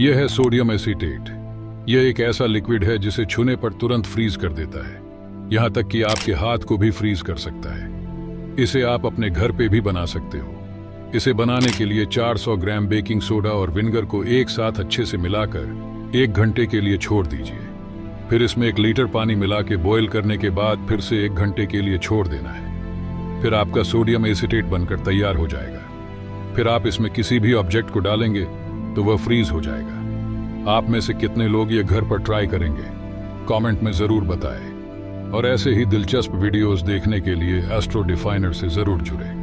यह है sodium acetate. यह एक ऐसा लिक्विड है जिसे छूने पर तुरंत फ्रीज कर देता है। यहाँ तक कि आपके हाथ को भी फ्रीज कर सकता है। इसे आप अपने घर पे भी बना सकते हो। इसे बनाने के लिए 400 ग्राम बेकिंग सोडा और विनेगर को एक साथ अच्छे से मिलाकर एक घंटे के लिए छोड़ दीजिए। फिर इसमें एक लीटर पानी मिला के बॉयल करने के बाद फिर से एक घंटे के लिए छोड़ देना है। फिर आपका सोडियम एसिटेट बनकर तैयार हो जाएगा। फिर आप इसमें किसी भी ऑब्जेक्ट को डालेंगे तो वह फ्रीज हो जाएगा। आप में से कितने लोग ये घर पर ट्राई करेंगे कमेंट में ज़रूर बताएँ। और ऐसे ही दिलचस्प वीडियोस देखने के लिए एस्ट्रो डिफाइनर से ज़रूर जुड़े।